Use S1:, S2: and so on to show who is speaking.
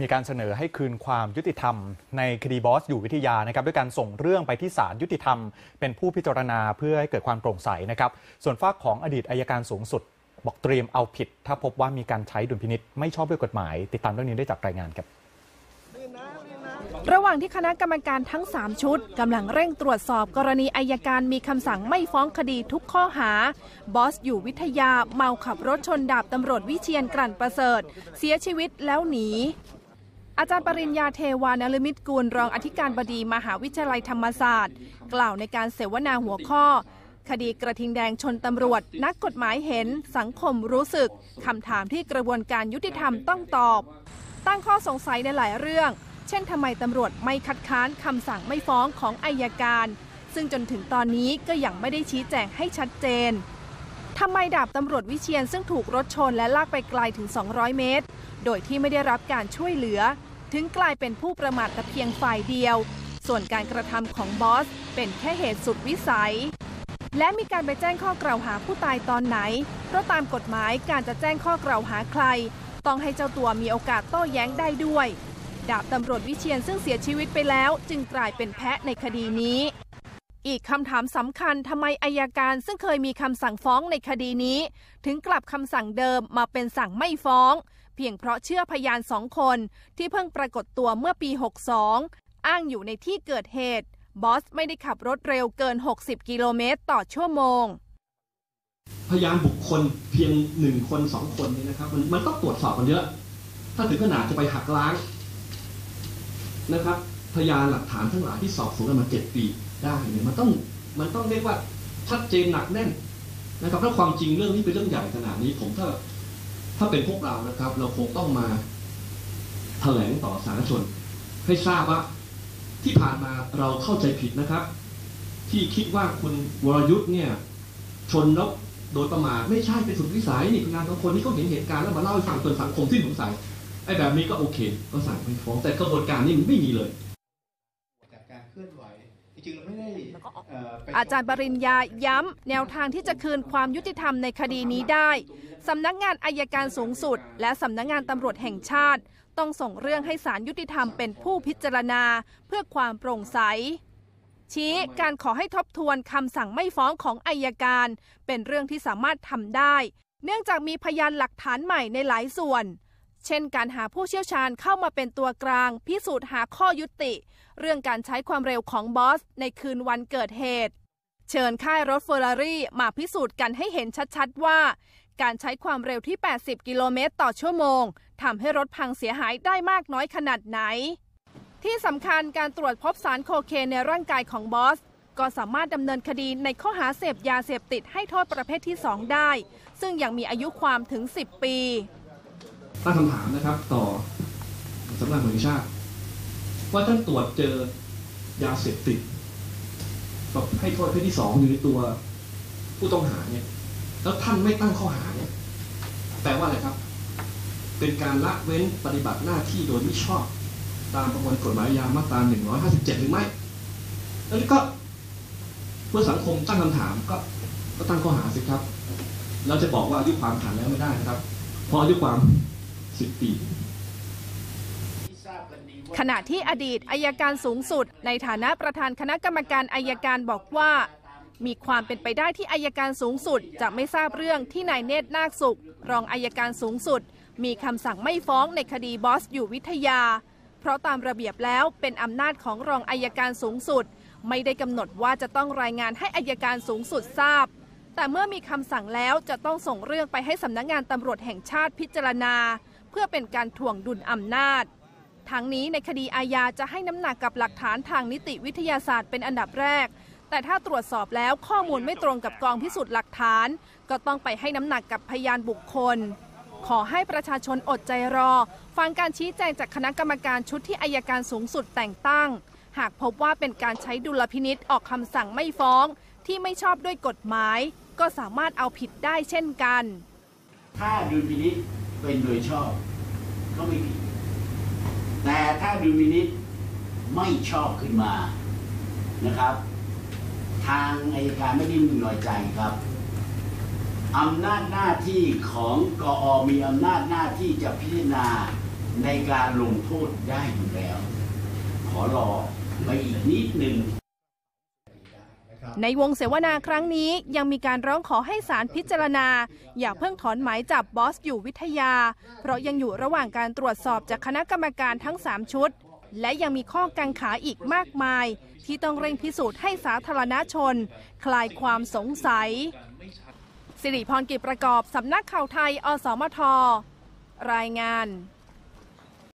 S1: มีการเสนอให้คืนความยุติธรรม ในคดีบอสอยู่วิทยานะครับด้วยการส่งเรื่องไปที่ศาลยุติธรรม เป็นผู้พิจารณาเพื่อให้เกิดความโปร่งใสนะครับส่วนฝากของอดีตอายการสูงสุด บอกเตรียมเอาผิด ถ้าพบว่ามีการใช้ดุลพินิษไม่ชอบด้วยกฎหมาย ติดตามเรื่องนี้ได้จากรายงานครับ
S2: ระหว่างที่คณะกรรมการทั้ง 3 ชุดกำลังเร่งตรวจสอบกรณีอายการมีคำสั่งไม่ฟ้องคดีทุกข้อหา บอสอยู่วิทยาเมาขับรถชนดาบตำรวจวิเชียนกลั่นประเสริฐ เสียชีวิตแล้วหนี อาจารย์ปริญญาเทวานลมิตกุลรองอธิการบดีมหาวิทยาลัยธรรมศาสตร์ กล่าวในการเสวนาหัวข้อ คดีกระทิงแดงชนตำรวจ นักกฎหมายเห็นสังคมรู้สึกคำถามที่กระบวนการยุติธรรมต้องตอบ ตั้งข้อสงสัยในหลายเรื่อง เช่นทำไมตำรวจไม่คัดค้านคำสั่งไม่ฟ้องของอายการ ซึ่งจนถึงตอนนี้ก็ยังไม่ได้ชี้แจงให้ชัดเจนทำไมดาบตำรวจวิเชียนซึ่งถูกรถชนและลากไปไกลถึง 200 เมตร โดยที่ไม่ได้รับการช่วยเหลือ ถึงกลายเป็นผู้ประมาทแต่เพียงฝ่ายเดียว ส่วนการกระทำของบอส เป็นแค่เหตุสุดวิสัย และมีการไปแจ้งข้อกล่าวหาผู้ตายตอนไหน เพราะตามกฎหมายการจะแจ้งข้อกล่าวหาใคร ต้องให้เจ้าตัวมีโอกาสโต้แย้งได้ด้วย ดาบตำรวจวิเชียนซึ่งเสียชีวิตไปแล้ว จึงกลายเป็นแพะในคดีนี้ อีกคำถามสำคัญทำไมอายการซึ่งเคยมีคำสั่งฟ้องในคดีนี้ ถึงกลับคำสั่งเดิมมาเป็นสั่งไม่ฟ้อง พียงเพราะเชื่อพยานสองคนที่เพิ่งปรากฏตัวเมื่อปี 62 อ้างอยู่ในที่เกิดเหตุ บอสไม่ได้ขับรถเร็วเกิน 60 กิโลเมตรต่อชั่วโมง
S3: พยานบุคคลเพียงหนึ่งคนสองคนนี่นะครับ มันมันต้องตรวจสอบกันเยอะ ถ้าถึงขนาดจะไปหักล้างนะครับ พยานหลักฐานทั้งหลายที่สอบสวนกันมาเจ็ดปีได้เนี่ยมันต้องมันต้องเรียกว่าชัดเจนหนักแน่นนะครับถ้าความจริงเรื่องนี้เป็นเรื่องใหญ่ขนาดนี้ ผมถ้า ถ้าเป็นพวกเรานะครับ เราคงต้องมาแถลงต่อสาธารณชน ให้ทราบว่าที่ผ่านมาเราเข้าใจผิดนะครับ ที่คิดว่าคุณวรยุทธ์เนี่ยชนแล้วโดยประมาทไม่ใช่เป็นสุดวิสัยนี่คืองานของคนที่เขาเห็นเหตุการณ์แล้วมาเล่าให้ฟังจนสังคมที่สงสัยไอ้แบบนี้ก็โอเค ก็สั่งไม่ฟ้อง แต่กระบวนการนี้มันไม่มีเลย
S4: จากการเคลื่อนไหว จริงๆเราไม่ได้เอ่อไป
S2: อาจารย์ปริญญาย้ำแนวทางที่จะคืนความยุติธรรมในคดีนี้ได้สำนักงานอายการสูงสุด และสำนักงานตำรวจแห่งชาติ ต้องส่งเรื่องให้ศาลยุติธรรมเป็นผู้พิจารณาเพื่อความโปร่งใส ชี้การขอให้ทบทวนคำสั่งไม่ฟ้องของอายการ เป็นเรื่องที่สามารถทำได้ เนื่องจากมีพยานหลักฐานใหม่ในหลายส่วน เช่นการหาผู้เชี่ยวชาญเข้ามาเป็นตัวกลาง พิสูจน์หาข้อยุติ เรื่องการใช้ความเร็วของบอส ในคืนวันเกิดเหตุ เชิญค่ายรถเฟอร์รารี่มาพิสูจน์กันให้เห็นชัดๆว่า การใช้ความเร็วที่ 80 กิโลเมตรต่อชั่วโมงทำให้รถพังเสียหายได้มากน้อยขนาดไหน ที่สำคัญการตรวจพบสารโคเคนในร่างกายของบอสก็สามารถดำเนินคดีในข้อหาเสพยาเสพติดให้โทษประเภทที่ 2 ได้ ซึ่งยังมีอายุความถึง 10 ปี
S3: ตั้งคำถามนะครับ ต่อสำนักงานวจแห่งชาติ ว่าท่านตรวจเจอยาเสพติดแบบให้โทษประเภทที่สองอยู่ในตัวผู้ต้องหาเนี่ย แล้วท่านไม่ตั้งข้อหาเนี่ยแปลว่าอะไรครับ เป็นการละเว้นปฏิบัติหน้าที่โดยมิชอบ ตามประมวลกฎหมายยามาตรา157 หรือไม่แล้วก็เมื่อสังคมตั้งคำถามก็ก็ตั้งข้อหาสิครับ เราจะบอกว่าอายุความผ่านแล้วไม่ได้นะครับพราะอายุความ 10 ปี
S2: ขณะที่อดีตอายการสูงสุด ในฐานะประธานคณะกรรมการอายการบอกว่า มีความเป็นไปได้ที่อายการสูงสุด จะไม่ทราบเรื่องที่นายเนตรนาคสุข รองอายการสูงสุด มีคำสั่งไม่ฟ้องในคดีบอสอยู่วิทยา เพราะตามระเบียบแล้วเป็นอำนาจของรองอายการสูงสุด ไม่ได้กำหนดว่าจะต้องรายงานให้อายการสูงสุดทราบ แต่เมื่อมีคำสั่งแล้วจะต้องส่งเรื่องไปให้สำนักงานตำรวจแห่งชาติพิจารณา เพื่อเป็นการถ่วงดุลอำนาจ ทั้งนี้ในคดีอาญาจะให้น้ำหนักกับหลักฐานทางนิติวิทยาศาสตร์เป็นอันดับแรก แต่ถ้าตรวจสอบแล้วข้อมูลไม่ตรงกับกองพิสูจน์หลักฐาน ก็ต้องไปให้น้ำหนักกับพยานบุคคล ขอให้ประชาชนอดใจรอ ฟังการชี้แจงจากคณะกรรมการชุดที่อายการสูงสุดแต่งตั้ง หากพบว่าเป็นการใช้ดุลพินิษออกคำสั่งไม่ฟ้องที่ไม่ชอบด้วยกฎหมาย ก็สามารถเอาผิดได้เช่นกัน
S5: ถ้าดุลพินิษ เป็นโดยชอบ ก็ไม่ผิด แต่ถ้าดุลพินิษไม่ชอบขึ้นมานะครับ ทางอายการไม่ได้มีน้อยใจครับอำนาจหน้าที่ของกอมีอำนาจหน้าที่จะพิจารณาในการลงโทษได้อยู่แล้ว ขอรอไปอีกนิดหนึ่ง
S2: ในวงเสวนาครั้งนี้ยังมีการร้องขอให้ศาลพิจารณา อย่าเพิ่งถอนหมายจับบอสอยู่วิทยา เพราะยังอยู่ระหว่างการตรวจสอบจากคณะกรรมการทั้ง 3 ชุด และยังมีข้อกังขาอีกมากมาย ที่ต้องเร่งพิสูจน์ให้สาธารณชน คลายความสงสัย สิริพรกิจประกอบสำนักข่าวไทย อสมท รายงาน